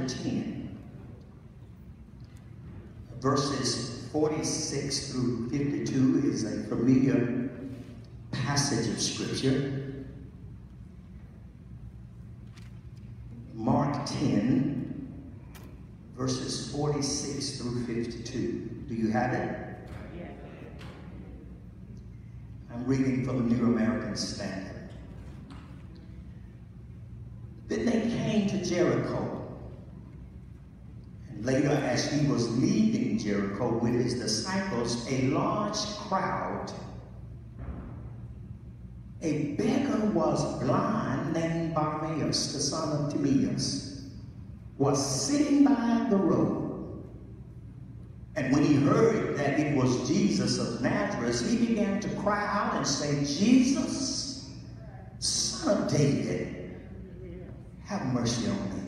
chapter 10, verses 46 through 52 is a familiar passage of scripture. Mark 10, verses 46 through 52. Do you have it? I'm reading from the New American Standard. Then they came to Jericho. Later, as he was leaving Jericho with his disciples, a large crowd, a beggar was blind named Bartimaeus, the son of Timaeus, was sitting by the road. And when he heard that it was Jesus of Nazareth, he began to cry out and say, Jesus, son of David, have mercy on me.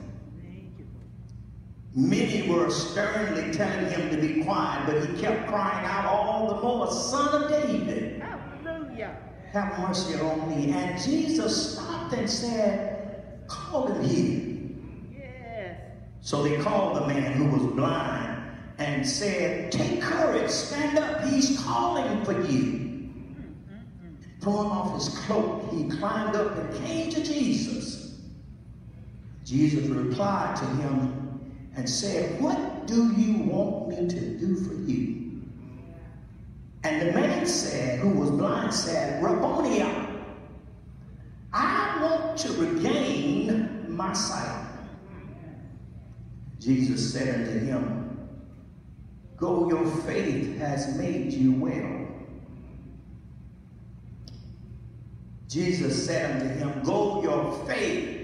Many were sternly telling him to be quiet, but he kept crying out all the more, Son of David, Hallelujah. have mercy on me. And Jesus stopped and said, Call him here. Yes. So they called the man who was blind and said, Take courage, stand up, he's calling for you. Throwing off his cloak, he climbed up and came to Jesus. Jesus replied to him and said, What do you want me to do for you? And the man said, who was blind, said, Rabboni, I want to regain my sight. Jesus said unto him, Go, your faith has made you well. Jesus said unto him, Go, your faith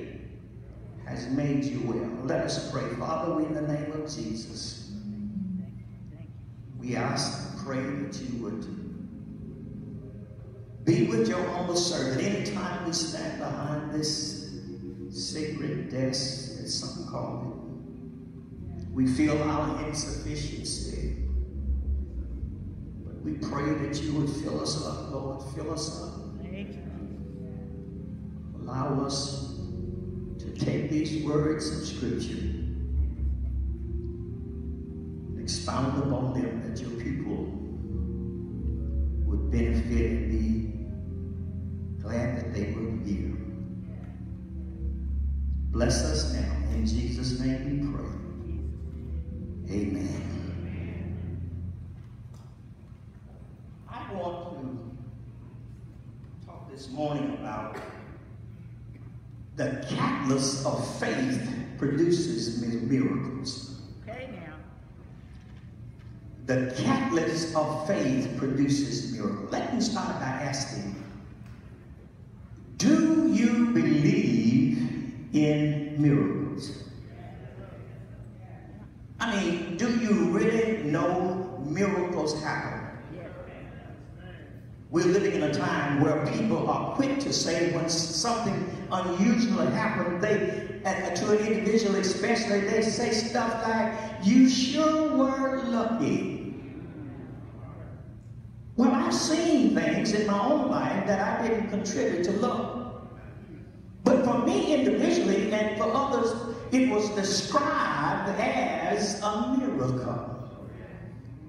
has made you well. Let us pray. Father, in the name of Jesus, we ask and pray that you would be with your humble servant. Anytime we stand behind this sacred desk, as some call it, we feel our insufficiency. But we pray that you would fill us up, Lord. Fill us up. Allow us take these words of Scripture expound upon them that your people would benefit and be glad that they were here. Bless us now. In Jesus' name we pray. Amen. I want to talk this morning about the catalyst of faith produces miracles. Okay, now. The catalyst of faith produces miracles. Let me start by asking, do you believe in miracles? I mean, do you really know miracles happen? We're living in a time where people are quick to say when something unusual happens, they, and to an individual especially, they say stuff like, you sure were lucky. Well, I've seen things in my own life that I didn't contribute to luck. But for me individually and for others, it was described as a miracle.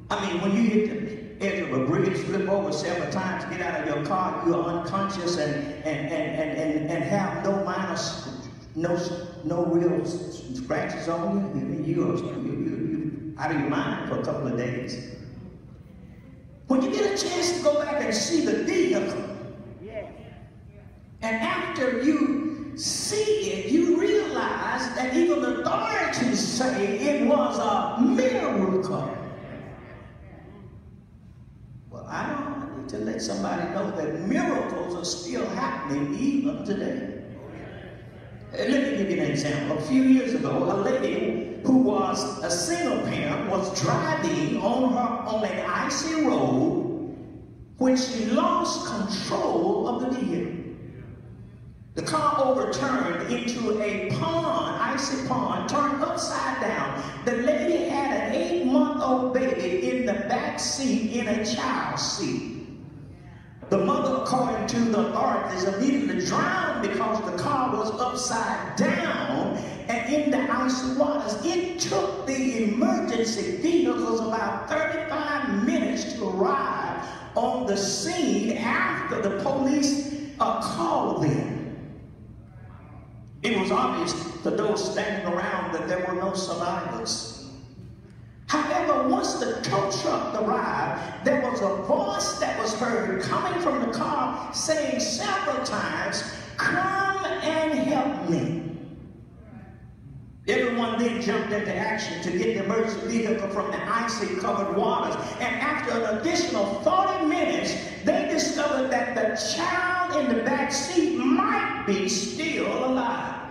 I mean, when you hit the edge of a bridge, flip over several times, get out of your car, you're unconscious and, and, and, and, and, and have no minor, no, no real scratches on you. You, you, you, you out of your mind for a couple of days. When you get a chance to go back and see the vehicle, and after you see it, you realize that even the authorities say it was a miracle. Well, I don't need to let somebody know that miracles are still happening even today. Uh, let me give you an example. A few years ago, a lady who was a single parent was driving on her on an icy road when she lost control of the vehicle. The car overturned into a pond, icy pond, turned upside down. The lady had an eight-month-old baby in the back seat in a child seat. The mother, according to the authorities, immediately drowned because the car was upside down and in the icy waters. It took the emergency vehicles about 35 minutes to arrive on the scene after the police uh, called them. It was obvious to those standing around that there were no survivors. However, once the tow truck arrived, there was a voice that was heard coming from the car saying several times, come and help me. Everyone then jumped into action to get the emergency vehicle from the icy covered waters. And after an additional 40 minutes, they discovered that the child in the back seat might be still alive.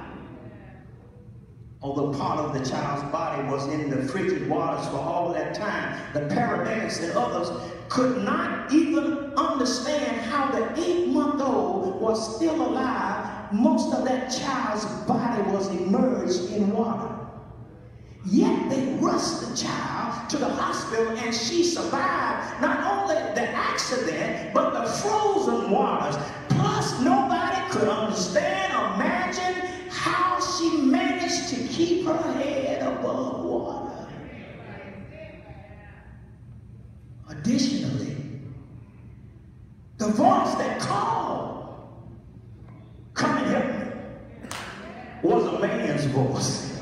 Although part of the child's body was in the frigid waters for all that time, the paramedics and others could not even understand how the eight-month-old was still alive. Most of that child's body was immersed in water. Yet they rushed the child to the hospital and she survived not only the accident, but the frozen waters. Plus, nobody could understand keep her head above water. Additionally, the voice that called, come and help me, was a man's voice.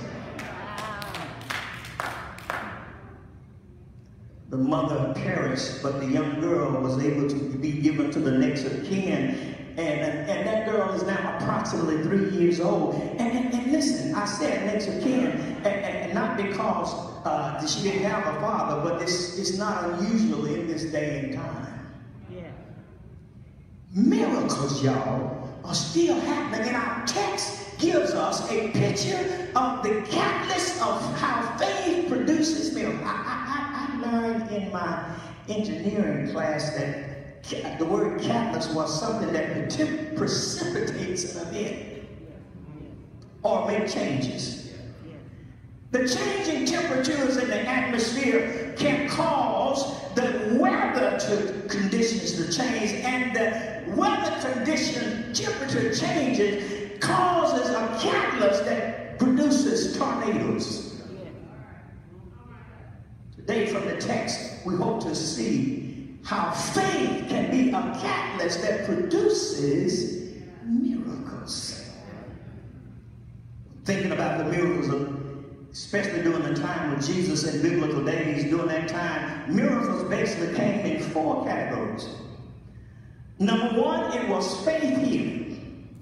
The mother perished, but the young girl was able to be given to the next of kin. And, and, and that girl is now approximately three years old. And, and, and listen, I said next of kin, and, and, not because uh, she didn't have a father, but it's, it's not unusual in this day and time. Yeah. Miracles, y'all, are still happening. And our text gives us a picture of the catalyst of how faith produces miracles. I, I, learned in my engineering class that the word catalyst was something that precipitates an event or make changes. The changing temperatures in the atmosphere can cause the weather to conditions to change, and the weather condition temperature changes causes a catalyst that produces tornadoes. Today from the text, we hope to see how faith can be a catalyst that produces miracles. Thinking about the miracles of especially during the time of Jesus in biblical days, during that time, miracles basically came in four categories. Number one, it was faith healing.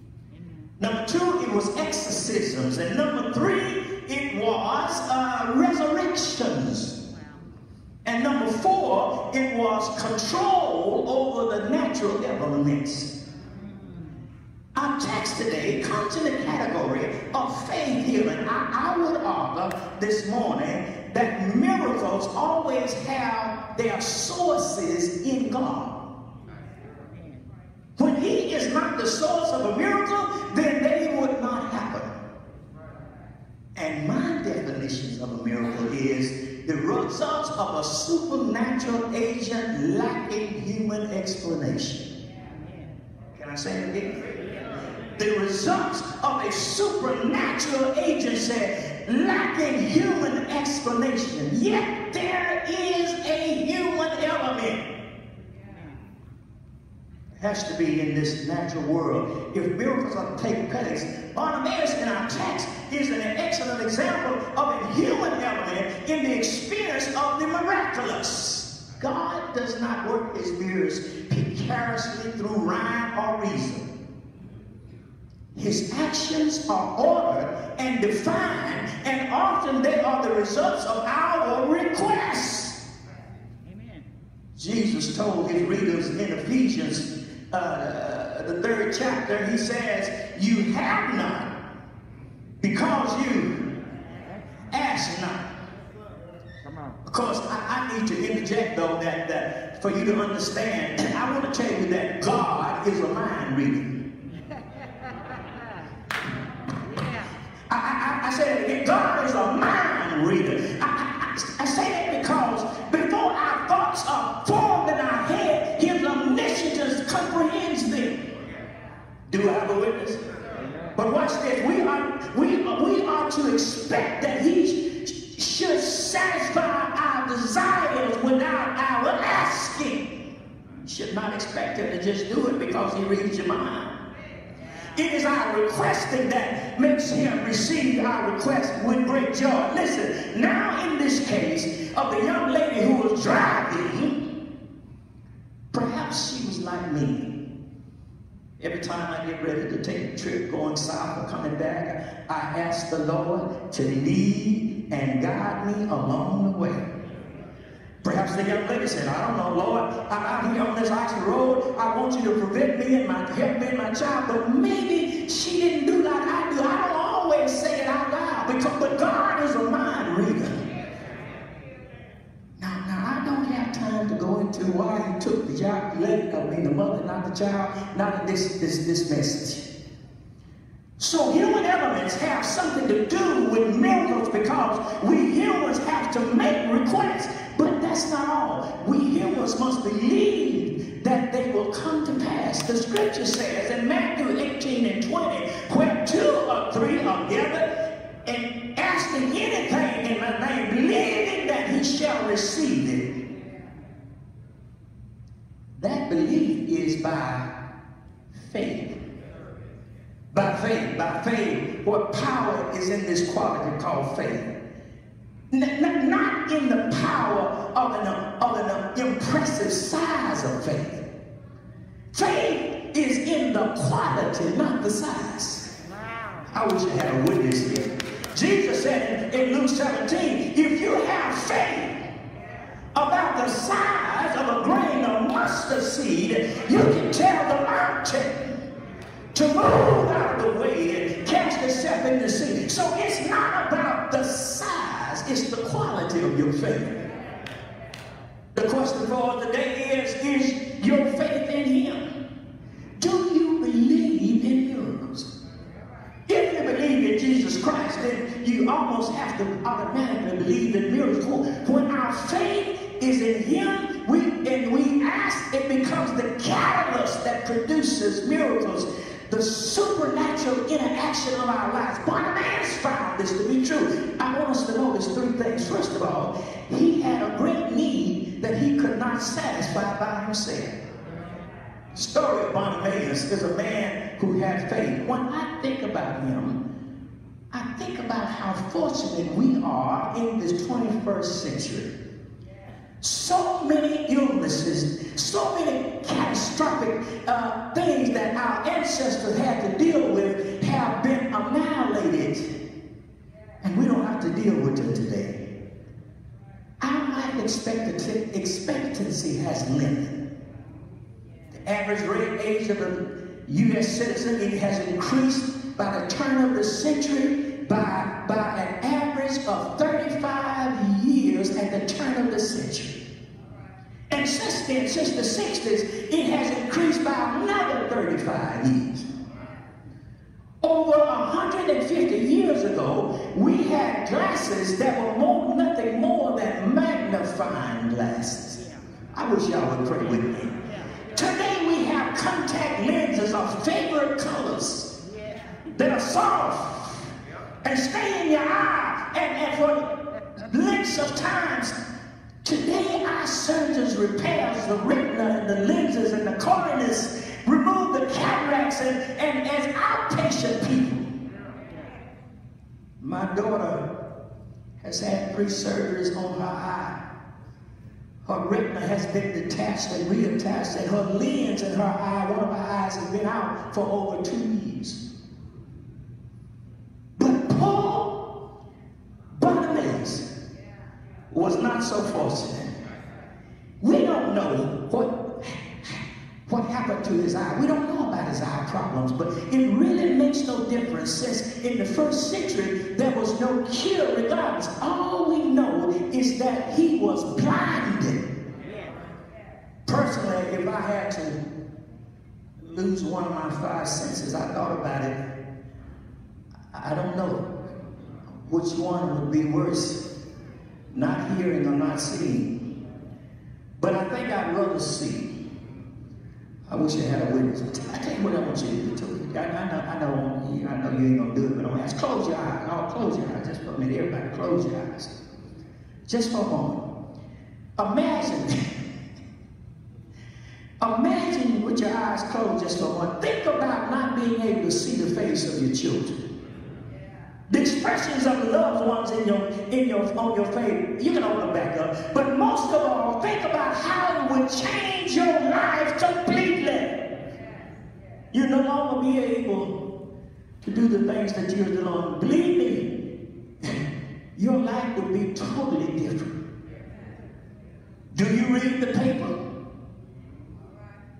Number two, it was exorcisms. And number three, it was uh, resurrections. It was control over the natural elements. Our text today comes in the category of faith healing. I, I would argue this morning that miracles always have their sources in God. When he is not the source of a miracle, then they would not happen. And my definition of a miracle is the results of a supernatural agent lacking human explanation. Can I say it again? The results of a supernatural agency lacking human explanation. Yet there is a human element has to be in this natural world. If miracles are to take place, Bartimaeus in our text is an excellent example of a human element in the experience of the miraculous. God does not work his miracles precariously through rhyme or reason. His actions are ordered and defined, and often they are the results of our requests. Amen. Jesus told his readers in Ephesians uh, the third chapter, he says, You have not because you ask not. Of course, I, I, need to interject though that, that for you to understand, I want to tell you that God is a mind reader. I, I, I said again, God is a mind Do I have a witness? But watch this. We are, we, we are to expect that he should satisfy our desires without our asking. Should not expect him to just do it because he reads your mind. It is our requesting that makes him receive our request with great joy. Listen, now in this case of the young lady who was driving, perhaps she was like me. Every time I get ready to take a trip going south or coming back, I ask the Lord to lead and guide me along the way. Perhaps the young lady said, I don't know, Lord, I'm out here on this icy road. I want you to prevent me and my help me and my child. But maybe she didn't do like I do. I don't always say it out loud because but God is a mind reader. I don't have time to go into why he took the lady, I mean the mother, not the child, not in this this this message. So human elements have something to do with miracles because we humans have to make requests. But that's not all. We humans must believe that they will come to pass. The scripture says in Matthew 18 and 20, where two or three are gathered and asking anything in my name, believing that he shall receive it. That belief is by faith. By faith, by faith. What power is in this quality called faith? Not in the power of an, of an impressive size of faith. Faith is in the quality, not the size. I wish I had a witness here. Jesus said in Luke 17, if you have faith about the size of a grain of mustard seed, you can tell the mountain to move out of the way and cast itself in the sea. So it's not about the size, it's the quality of your faith. The question for the day is, is interaction of our lives. Bartimaeus found this to be true. I want us to notice three things. First of all, he had a great need that he could not satisfy by himself. The story of Bartimaeus is a man who had faith. When I think about him, I think about how fortunate we are in this 21st century so many illnesses, so many catastrophic uh, things that our ancestors had to deal with have been annihilated. And we don't have to deal with them today. Our life expectancy, has lengthened. The average age of a U.S. citizen it has increased by the turn of the century by, by an average of 35 years the turn of the century. And since then, since the 60s, it has increased by another 35 years. Over 150 years ago, we had glasses that were more, nothing more than magnifying glasses. I wish y'all would pray with me. Today we have contact lenses of favorite colors that are soft and stay in your eye and, and for of times Today, our surgeons repairs the retina and the lenses and the corneas, remove the cataracts, and, and as outpatient people. My daughter has had three surgeries on her eye. Her retina has been detached and reattached, and her lens in her eye, one of her eyes, has been out for over two years. Not so fortunate. We don't know what, what happened happened to his eye. We don't know about his eye problems, but it really makes no difference since in the first century there was no cure regardless. All we know is that he was blinded. Personally, if I had to lose one of my five senses, I thought about it. I don't know which one would be worse, not hearing or not seeing. But I think I'd rather see. I wish I had a witness. I tell you what I want you to do to me. I, I, know, I know, I know you ain't gonna do it, but I'm gonna ask. Close your eyes. I'll close your eyes just for a minute. Everybody, close your eyes. Just for a moment. Imagine. Imagine with your eyes closed just for a moment. Think about not being able to see the face of your children. The expressions of loved ones in your, in your, on your face, you can open them back up. But most of all, think about how it would change your life completely. You no longer be able to do the things that you're doing. Believe me, your life would be totally different. Do you read the paper?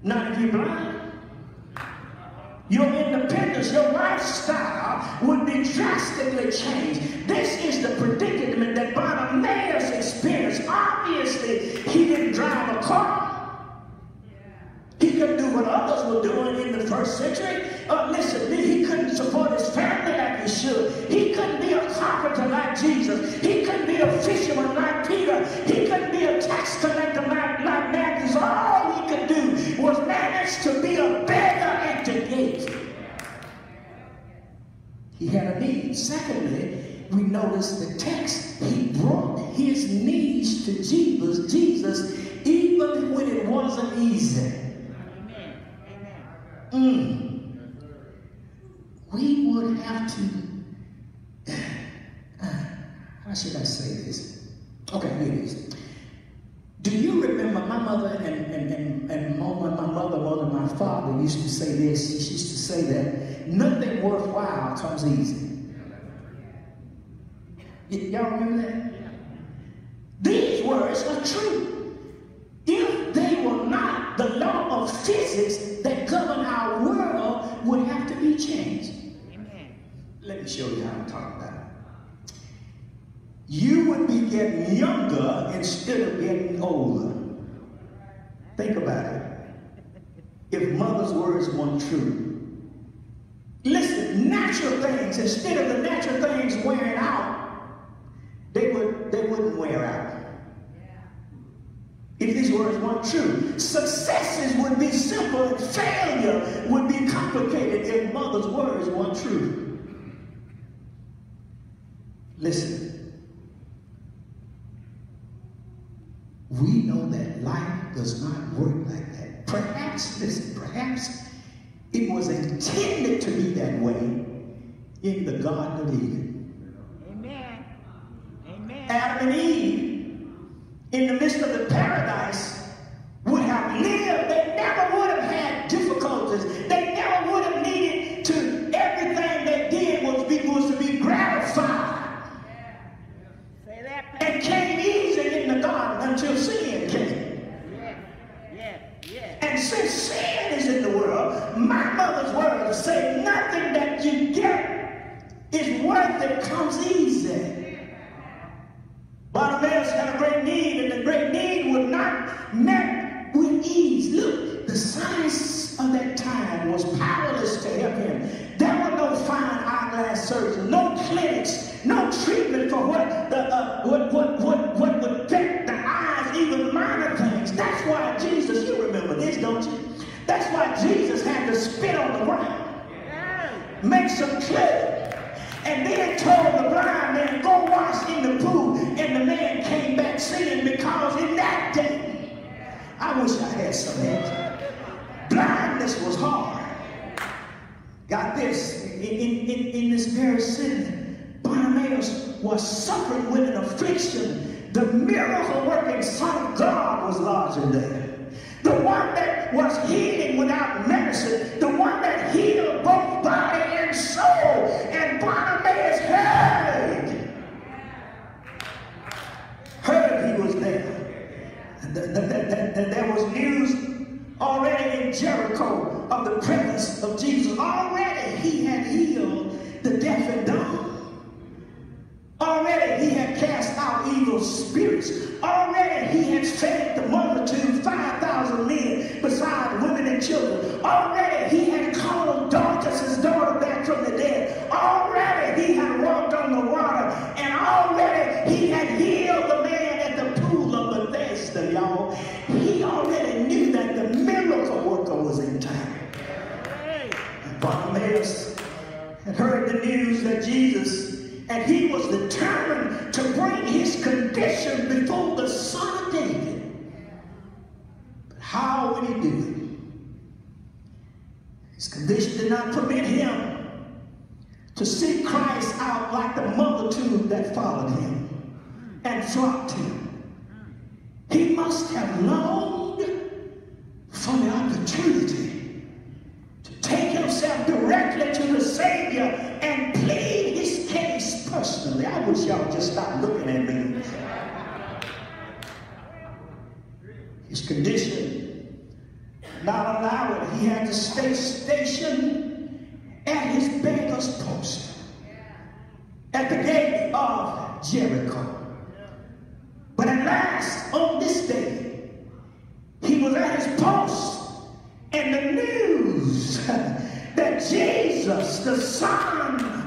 Not if you're blind. Your your lifestyle would be drastically changed. This is the predicament that Bartimaeus experienced. Obviously, he didn't drive a car. He couldn't do what others were doing in the first century. Uh, listen, he couldn't support his family like he should. He couldn't be a carpenter like Jesus. He couldn't be a fisherman like Peter. He couldn't be a tax collector like, like Matthew. All he could do was manage to be a beggar at the gate. Secondly, we notice the text. He brought his needs to Jesus, Jesus, even when it wasn't easy. Mm. We would have to, uh, how should I say this? Okay, here it is. Do you remember my mother and, and, and, and my mother, mother, my father used to say this? She used to say that nothing worthwhile comes easy. Y'all remember that? These words are true. If they were not, the law of physics that govern our world would have to be changed. Amen. Let me show you how I'm talking about it. You would be getting younger instead of getting older. Think about it. If mother's words weren't true. Listen, natural things, instead of the natural things wearing out, they would they wouldn't wear out if these words weren't true. Successes would be simple and failure would be complicated if mother's words weren't true. Listen. We know that life does not work like that. Perhaps, listen, perhaps it was intended to be that way in the Garden of Eden. Amen. Amen. Adam and Eve in the midst of the paradise spirits. Already he had fed the multitude, 5,000 men, besides women and children. Already he had called Dorcas' daughter back from the dead. Already he had walked on the water. And already he had healed the man at the pool of Bethesda, y'all. He already knew that the miracle worker was in town. Bartimaeus had heard the news that Jesus and he was determined his condition before the Son of David. But how would he do it? His condition did not permit him to seek Christ out like the multitude that followed him and flocked him. He must have longed for the opportunity to take himself directly to the Savior and plead personally. I wish y'all just stop looking at me. His condition not allowed it. He had to stay stationed at his beggar's post at the gate of Jericho. But at last, on this day, he was at his post, and the news that Jesus, the Son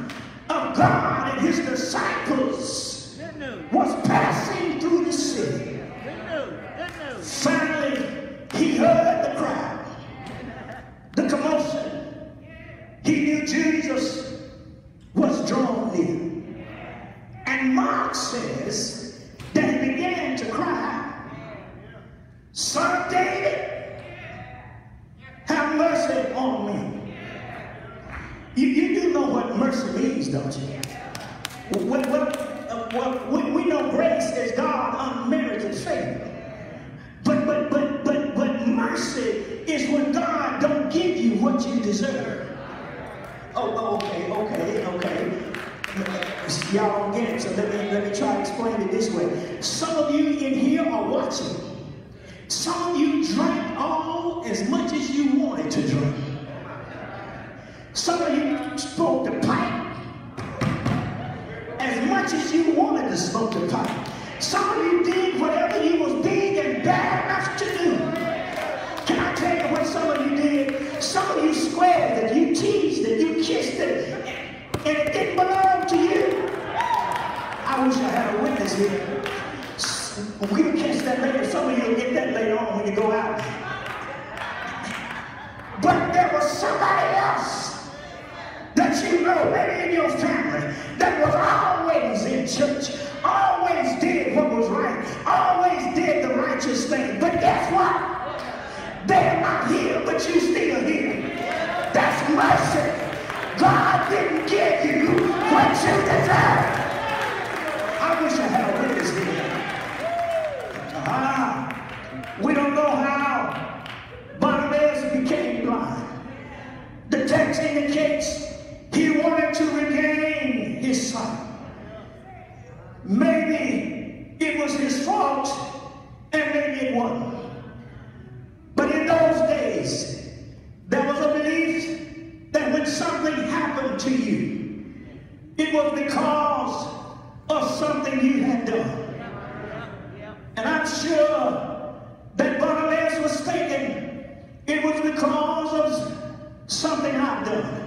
of God, and his disciples was passing through the city. Finally, he heard the crowd, the commotion. He knew Jesus was drawn near. And Mark says that he began to cry, Son of David, have mercy on me. You, you do mercy means, don't you? What, what, uh, what, we, we know grace is God unmerited favor. But, but, but, but, but mercy is when God don't give you what you deserve. Oh, oh, okay, okay, okay. Y'all don't get it, so let me, let me try to explain it this way. Some of you in here are watching. Some of you drank all as much as you wanted to drink. Some of you smoked the pipe as much as you wanted to smoke the pipe. Some of you did whatever you was big and bad enough to do. Can I tell you what some of you did? Some of you squared it, you teased it, you kissed it, and it didn't belong to you. I wish I had a witness here. We'll catch that later. Some of you will get that later on when you go out. But there was somebody else that you know, maybe in your family, that was always in church, always did what was right, always did the righteous thing. But guess what? They're not here, but you still here. That's mercy. God didn't give you what you deserve. I wish I had a witness here. Ah, we don't know how Bartimaeus became blind. The text indicates he wanted to regain his sight. Maybe it was his fault, and maybe it wasn't. But in those days, there was a belief that when something happened to you, it was because of something you had done. And I'm sure that Bartimaeus was thinking it was because of something I've done.